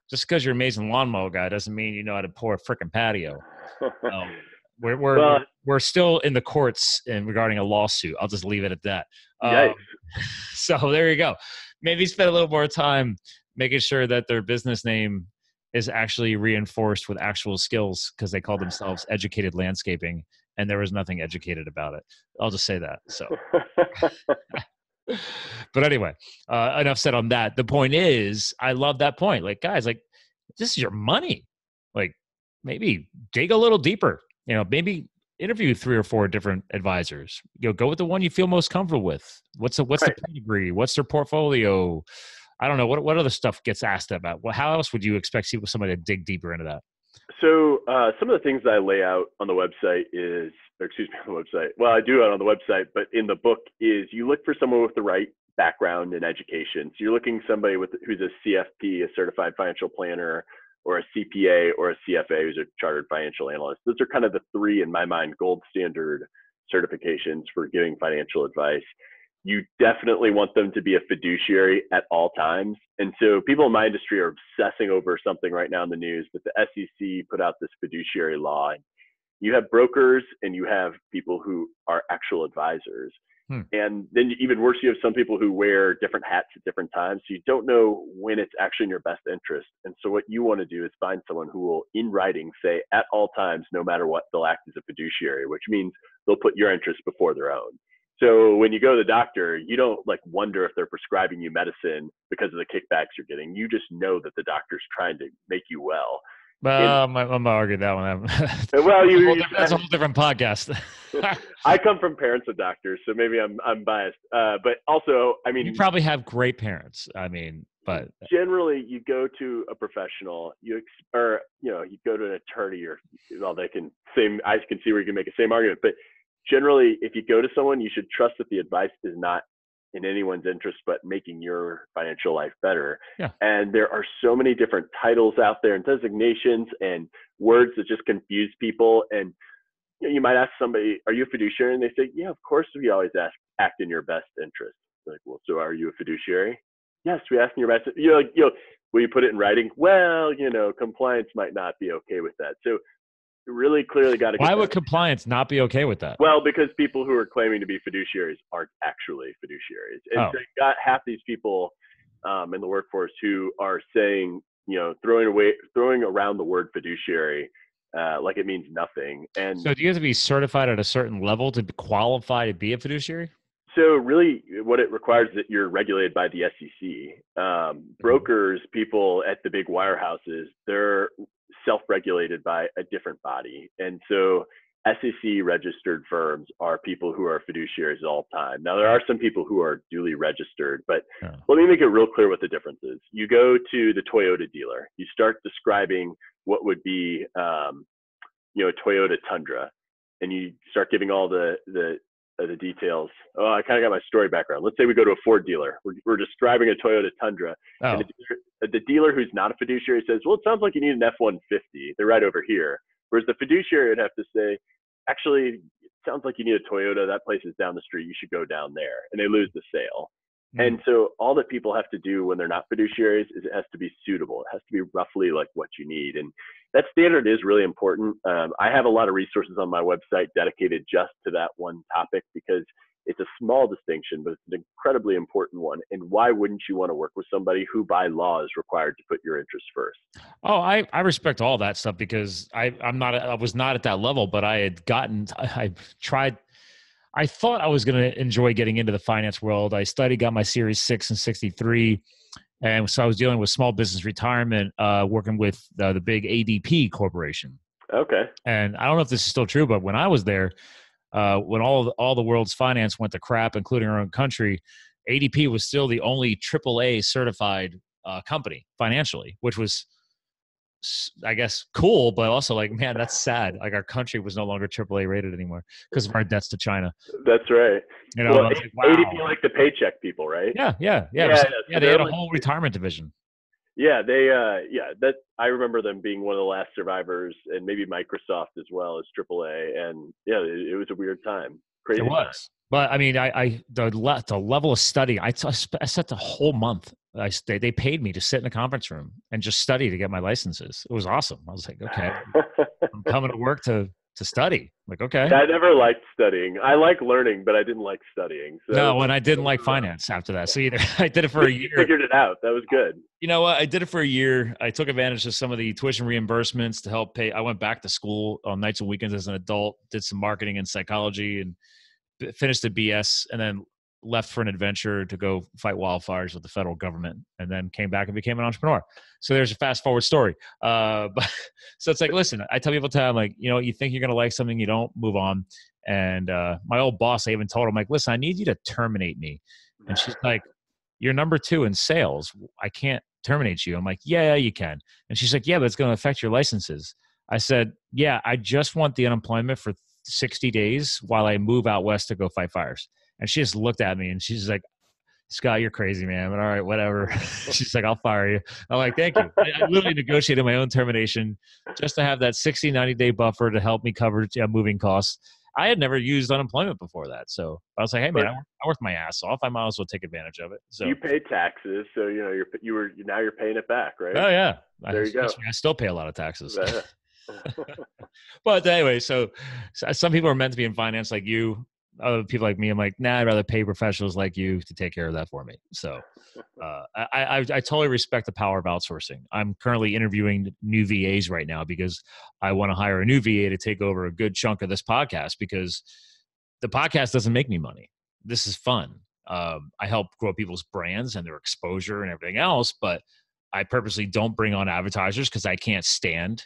just because you're an amazing lawn mow guy doesn't mean you know how to pour a freaking patio. Um, <laughs> we're we're, well, we're still in the courts in regarding a lawsuit. I'll just leave it at that. Um, <laughs> so there you go. Maybe spend a little more time making sure that their business name is actually reinforced with actual skills because they call themselves educated landscaping and there was nothing educated about it. I'll just say that. So, <laughs> but anyway, uh, enough said on that. The point is, I love that point. Like, guys, like this is your money. Like, maybe dig a little deeper. You know, maybe interview three or four different advisors. You know, go with the one you feel most comfortable with. What's the what's right. the pedigree? What's their portfolio? I don't know what what other stuff gets asked about. Well, how else would you expect somebody to dig deeper into that? So uh, some of the things that I lay out on the website is, or excuse me, <laughs> on the website. Well, I do it on the website, but in the book is you look for someone with the right background and education. So you're looking somebody with who's a CFP, a certified financial planner, or a CPA, or a CFA, who's a chartered financial analyst. Those are kind of the three, in my mind, gold standard certifications for giving financial advice. You definitely want them to be a fiduciary at all times. And so people in my industry are obsessing over something right now in the news that the SEC put out this fiduciary law. You have brokers and you have people who are actual advisors. Hmm. And then even worse, you have some people who wear different hats at different times. So you don't know when it's actually in your best interest. And so what you want to do is find someone who will, in writing, say at all times, no matter what, they'll act as a fiduciary, which means they'll put your interests before their own. So when you go to the doctor, you don't like wonder if they're prescribing you medicine because of the kickbacks you're getting. You just know that the doctor's trying to make you well. Well, I'm, I'm gonna argue that one. well, <laughs> you, that's a whole different podcast. <laughs> I come from parents of doctors, so maybe I'm I'm biased. Uh, but also, I mean, you probably have great parents. I mean, but generally, you go to a professional, you ex- or you know, you go to an attorney, or well, they can same. I can see where you can make the same argument, but generally, if you go to someone, you should trust that the advice is not in anyone's interest but making your financial life better. Yeah. And there are so many different titles out there and designations and words that just confuse people. And you, know, you might ask somebody, "Are you a fiduciary?" And they say, "Yeah, of course. We always ask, act in your best interest." Like, well, so are you a fiduciary? Yes, we ask in your best. You know, you know, will you put it in writing? Well, you know, compliance might not be okay with that. So really clearly got to. Why would compliance not be okay with that? Well, because people who are claiming to be fiduciaries aren't actually fiduciaries, and oh. so you got half these people um, in the workforce who are saying, you know, throwing away, throwing around the word fiduciary. Uh, like it means nothing. And so, do you have to be certified at a certain level to qualify to be a fiduciary? So really, what it requires is that you're regulated by the SEC. Um, mm-hmm. brokers, people at the big wirehouses, they're self-regulated by a different body. And so SEC registered firms are people who are fiduciaries all time. Now there are some people who are duly registered, but yeah. let me make it real clear what the difference is. You go to the Toyota dealer, you start describing what would be, um, you know, a Toyota Tundra, and you start giving all the the uh, the details. Oh, I kind of got my story background. Let's say we go to a Ford dealer. We're, we're describing a Toyota Tundra. Oh. And the dealer, the dealer who's not a fiduciary says, well, it sounds like you need an F-150. They're right over here. Whereas the fiduciary would have to say, actually, it sounds like you need a Toyota. That place is down the street. You should go down there. And they lose the sale. Mm. And so all that people have to do when they're not fiduciaries is it has to be suitable. It has to be roughly like what you need. And that standard is really important. Um, I have a lot of resources on my website dedicated just to that one topic because it's a small distinction, but it's an incredibly important one. And why wouldn't you want to work with somebody who, by law, is required to put your interests first? Oh, I, I respect all that stuff because I I'm not I was not at that level, but I had gotten I tried. I thought I was going to enjoy getting into the finance world. I studied, got my Series Six and sixty three, and so I was dealing with small business retirement, uh, working with uh, the big ADP corporation. Okay. And I don't know if this is still true, but when I was there uh, when all all the world's finance went to crap, including our own country, ADP was still the only AAA certified uh, company financially, which was, I guess, cool, but also like, man, that's sad. Like our country was no longer AAA rated anymore because of our debts to China. That's right. You know, well, like, wow. ADP like the paycheck people, right? Yeah, yeah, yeah. Yeah, yeah, yeah they had a whole retirement division. Yeah, they uh yeah, that I remember them being one of the last survivors and maybe Microsoft as well as AAA and yeah, it, it was a weird time. Crazy. It was. But I mean, I, I the, le- the level of study, I, t- I spent the whole month. I they, they paid me to sit in a conference room and just study to get my licenses. It was awesome. I was like, okay, I'm coming to work to to study. Like, okay. I never liked studying. I like learning, but I didn't like studying. So. No, and I didn't like finance after that. So either <laughs> I did it for a <laughs> year. figured it out. That was good. You know what? I did it for a year. I took advantage of some of the tuition reimbursements to help pay. I went back to school on nights and weekends as an adult, did some marketing and psychology and finished a BS and then left for an adventure to go fight wildfires with the federal government and then came back and became an entrepreneur. So there's a fast forward story. Uh, <laughs> but so it's like, listen, I tell people time, like, you know, you think you're going to like something, you don't move on. And uh, my old boss, I even told him, like, listen, I need you to terminate me. And she's like, you're number two in sales. I can't terminate you. I'm like, yeah, you can. And she's like, yeah, but it's going to affect your licenses. I said, yeah, I just want the unemployment for 60 days while I move out west to go fight fires. And she just looked at me and she's like, Scott, you're crazy, man. But all right, whatever. <laughs> She's like, I'll fire you. I'm like, thank you. I, I, literally <laughs> negotiated my own termination just to have that 60, 90 day buffer to help me cover moving costs. I had never used unemployment before that. So I was like, hey man, I, I worked my ass off. I might as well take advantage of it. So you pay taxes, so you know you're you were now you're paying it back, right? Oh yeah, there I, you go. I still pay a lot of taxes. <laughs> but anyway, so, so, some people are meant to be in finance, like you. Other people like me, I'm like, nah, I'd rather pay professionals like you to take care of that for me. So, uh, I, I, I totally respect the power of outsourcing. I'm currently interviewing new VAs right now because I want to hire a new VA to take over a good chunk of this podcast because the podcast doesn't make me money. This is fun. Um, I help grow people's brands and their exposure and everything else, but I purposely don't bring on advertisers because I can't stand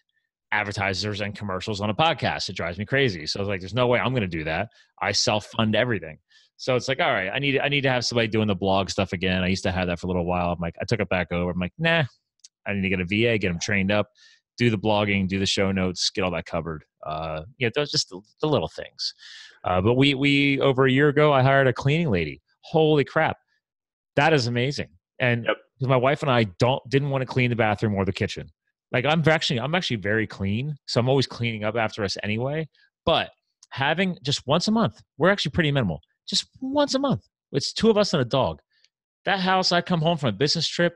advertisers and commercials on a podcast. It drives me crazy. So I was like, there's no way I'm going to do that. I self fund everything. So it's like, all right, I need I need to have somebody doing the blog stuff again. I used to have that for a little while. I'm like, I took it back over. I'm like, nah, I need to get a VA, get them trained up, do the blogging, do the show notes, get all that covered. Uh, yeah, those just the, the little things. Uh, but we we over a year ago, I hired a cleaning lady. Holy crap, that is amazing. And yep. my wife and I don't didn't want to clean the bathroom or the kitchen. Like I'm actually I'm actually very clean, so I'm always cleaning up after us anyway. But having just once a month, we're actually pretty minimal just once a month. It's two of us and a dog. That house, I come home from a business trip,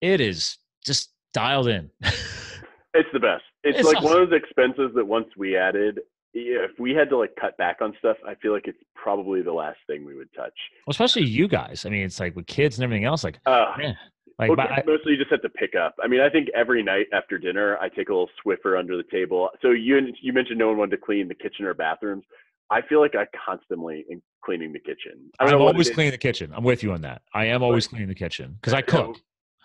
it is just dialed in. <laughs> it's the best. It's, it's like awesome. one of those expenses that once we added, if we had to like cut back on stuff, I feel like it's probably the last thing we would touch. Well, especially you guys. I mean, it's like with kids and everything else. Like, uh, man, like I, mostly you just have to pick up. I mean, I think every night after dinner, I take a little Swiffer under the table. So you you mentioned no one wanted to clean the kitchen or bathrooms. I feel like I constantly am cleaning the kitchen. I am always cleaning the kitchen. I'm with you on that. I am always cleaning the kitchen because I cook.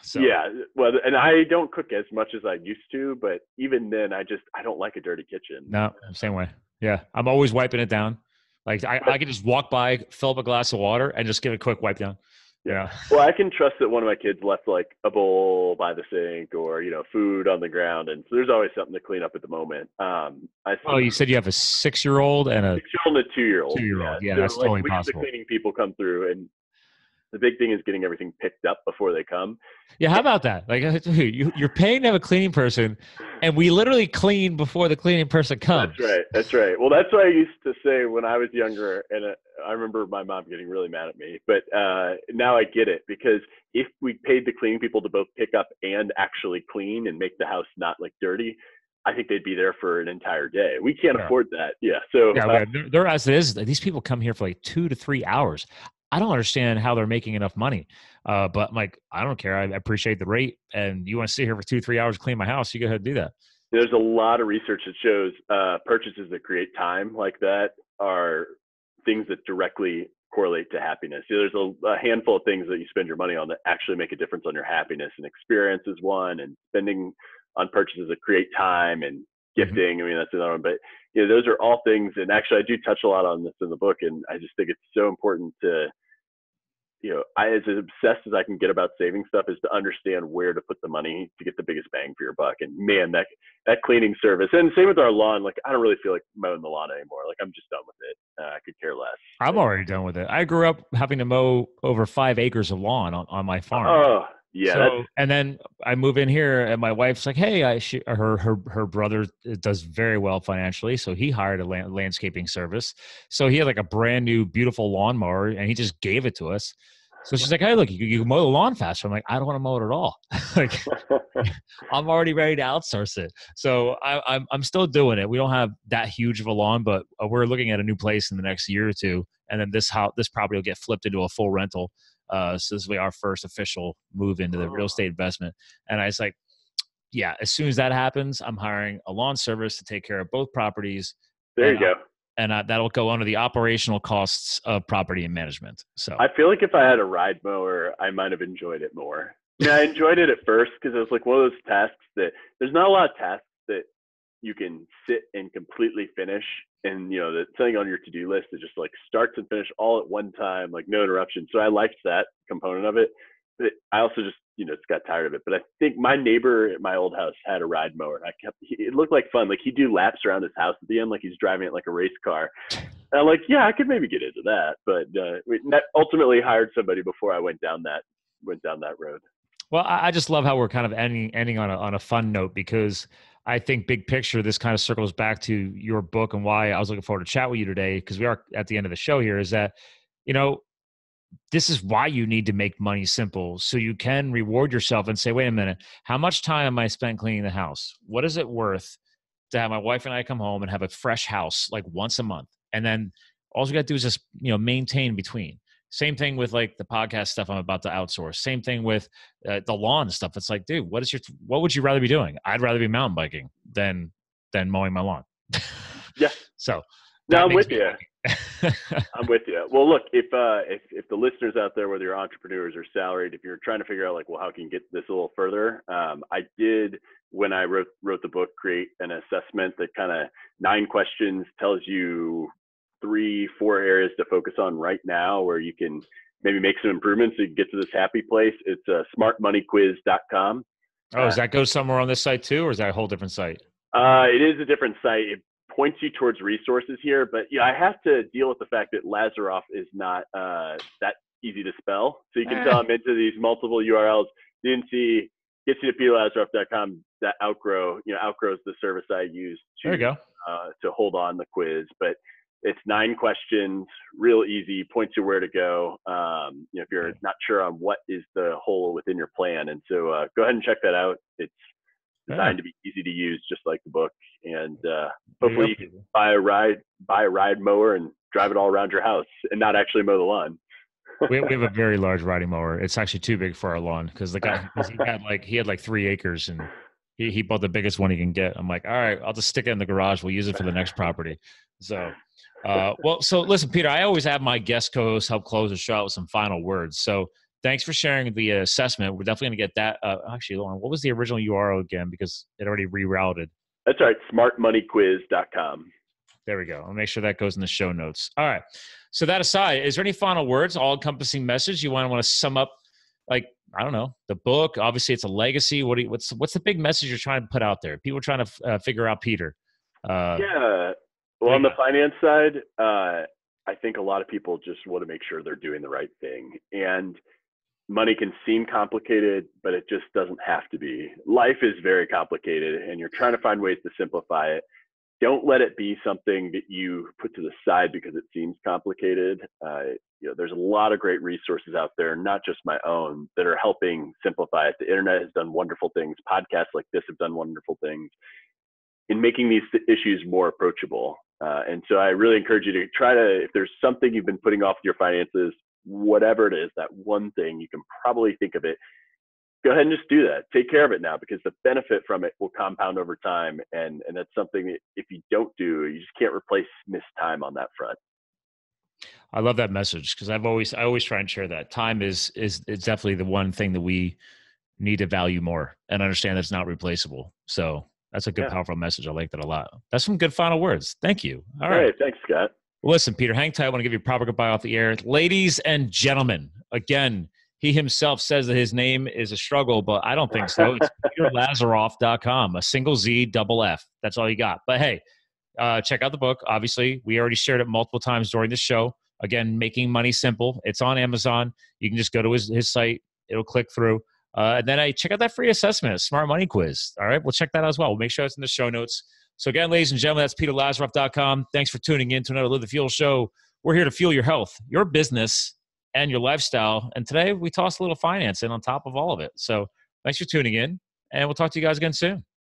So. Yeah, well, and I don't cook as much as I used to, but even then, I just I don't like a dirty kitchen. No, same way. Yeah, I'm always wiping it down. Like I, I can just walk by, fill up a glass of water, and just give it a quick wipe down. Yeah. Well, I can trust that one of my kids left like a bowl by the sink or you know food on the ground, and so there's always something to clean up at the moment. Um, I oh, you said you have a six-year-old and a six-year-old and a two-year-old. Two-year-old, yeah, yeah so, that's like, totally we possible. The cleaning people come through, and the big thing is getting everything picked up before they come. Yeah, how about that? Like <laughs> you, you're paying to have a cleaning person, and we literally clean before the cleaning person comes. That's right. That's right. Well, that's what I used to say when I was younger, and uh, I remember my mom getting really mad at me. But uh, now I get it because if we paid the cleaning people to both pick up and actually clean and make the house not like dirty, I think they'd be there for an entire day. We can't yeah. afford that. Yeah. So yeah, uh, as it is. These people come here for like two to three hours. I don't understand how they're making enough money. Uh, but I'm like, I don't care. I appreciate the rate. And you want to sit here for two, three hours to clean my house, you go ahead and do that. There's a lot of research that shows uh, purchases that create time like that are things that directly correlate to happiness. You know, there's a, a, handful of things that you spend your money on that actually make a difference on your happiness. And experience is one, and spending on purchases that create time and mm-hmm. gifting. Mm-hmm. I mean, that's another one. But you know, those are all things. And actually, I do touch a lot on this in the book, and I just think it's so important to you know, I as obsessed as I can get about saving stuff is to understand where to put the money to get the biggest bang for your buck. And man, that that cleaning service, and same with our lawn. Like I don't really feel like mowing the lawn anymore. Like I'm just done with it. Uh, I could care less. I'm already done with it. I grew up having to mow over five acres of lawn on, on my farm. Oh, yeah. So, and then I move in here, and my wife's like, "Hey, I she, her her her brother does very well financially, so he hired a land, landscaping service. So he had like a brand new, beautiful lawnmower, and he just gave it to us. So she's like, "Hey, look, you, you can mow the lawn faster." I'm like, "I don't want to mow it at all. <laughs> like, <laughs> I'm already ready to outsource it." So I, am I'm, I'm still doing it. We don't have that huge of a lawn, but uh, we're looking at a new place in the next year or two, and then this how this property will get flipped into a full rental. Uh, so this will be our first official move into the real oh. estate investment. And I was like, "Yeah, as soon as that happens, I'm hiring a lawn service to take care of both properties." There you go and uh, that'll go under the operational costs of property and management. So I feel like if I had a ride mower, I might have enjoyed it more. Yeah, I enjoyed it at first because it was like one of those tasks that there's not a lot of tasks that you can sit and completely finish, and you know that something on your to-do list is just like starts and finish all at one time, like no interruption. So I liked that component of it. But I also just you know, just got tired of it. But I think my neighbor at my old house had a ride mower. I kept it looked like fun. Like he'd do laps around his house at the end, like he's driving it like a race car. And I'm like, yeah, I could maybe get into that. But uh, we ultimately hired somebody before I went down that went down that road. Well, I just love how we're kind of ending ending on a on a fun note because I think big picture, this kind of circles back to your book and why I was looking forward to chat with you today because we are at the end of the show here. Is that you know this is why you need to make money simple so you can reward yourself and say, wait a minute, how much time am I spent cleaning the house? What is it worth to have my wife and I come home and have a fresh house like once a month? And then all you got to do is just, you know, maintain between. Same thing with like the podcast stuff I'm about to outsource. Same thing with uh, the lawn stuff. It's like, dude, what is your, what would you rather be doing? I'd rather be mountain biking than, than mowing my lawn. yeah. <laughs> So no, <laughs> I'm with you. I'm with you. Well, look, if uh, if if the listeners out there, whether you're entrepreneurs or salaried, if you're trying to figure out like, well, how can you get this a little further? Um, I did when I wrote wrote the book, create an assessment that kind of nine questions tells you three, four areas to focus on right now, where you can maybe make some improvements to get to this happy place. It's uh, smartmoneyquiz.com. Oh, does that go somewhere on this site too, or is that a whole different site? Uh, it is a different site. It points you towards resources here, but yeah, I have to deal with the fact that Lazaroff is not uh, that easy to spell. So you can tell I'm into these multiple URLs. Didn't gets you to peterlazaroff.com. That outgrow, you know, outgrows the service I use to there you go. Uh, to hold on the quiz, but it's nine questions, real easy, points you where to go. Um, you know, if you're not sure on what is the hole within your plan, and so uh, go ahead and check that out. It's designed yeah. to be easy to use, just like the book. And uh, hopefully, you can buy a ride, buy a ride mower, and drive it all around your house, and not actually mow the lawn. we, we have a <laughs> very large riding mower. It's actually too big for our lawn because the guy <laughs> he had like he had like three acres and he, he bought the biggest one he can get. I'm like, all right, I'll just stick it in the garage. We'll use it for the next property. So, uh, well, so listen, Peter, I always have my guest co-host help close the show out with some final words. So, thanks for sharing the assessment. We're definitely going to get that. Uh, actually, what was the original URL again? Because it already rerouted. That's right. Smartmoneyquiz.com. There we go. I'll make sure that goes in the show notes. All right. So that aside, is there any final words, all-encompassing message you want to want to sum up? Like I don't know the book. Obviously, it's a legacy. What you, what's what's the big message you're trying to put out there? People trying to uh, figure out Peter. Uh, yeah. Well, on the finance side, uh, I think a lot of people just want to make sure they're doing the right thing, and money can seem complicated, but it just doesn't have to be. Life is very complicated, and you're trying to find ways to simplify it. Don't let it be something that you put to the side because it seems complicated. Uh, you know, there's a lot of great resources out there, not just my own, that are helping simplify it. The internet has done wonderful things. Podcasts like this have done wonderful things in making these issues more approachable. Uh, and so I really encourage you to try to, if there's something you've been putting off with your finances, whatever it is, that one thing, you can probably think of it. Go ahead and just do that. Take care of it now because the benefit from it will compound over time. And, and that's something that if you don't do, you just can't replace missed time on that front. I love that message because I've always I always try and share that time is is it's definitely the one thing that we need to value more and understand that's not replaceable. So that's a good, yeah. powerful message. I like that a lot. That's some good final words. Thank you. All, right. right. Thanks, Scott. Listen, Peter, hang tight. I want to give you a proper goodbye off the air. Ladies and gentlemen, again, he himself says that his name is a struggle, but I don't think so. It's <laughs> peterlazaroff.com, a single Z, double F. That's all you got. But hey, uh, check out the book. Obviously, we already shared it multiple times during the show. Again, Making Money Simple. It's on Amazon. You can just go to his, his site, it'll click through. Uh, and then I check out that free assessment, Smart Money Quiz. All right, we'll check that out as well. We'll make sure it's in the show notes. So, again, ladies and gentlemen, that's peterlazaroff.com. Thanks for tuning in to another Live the Fuel show. We're here to fuel your health, your business, and your lifestyle. And today we toss a little finance in on top of all of it. So, thanks for tuning in, and we'll talk to you guys again soon.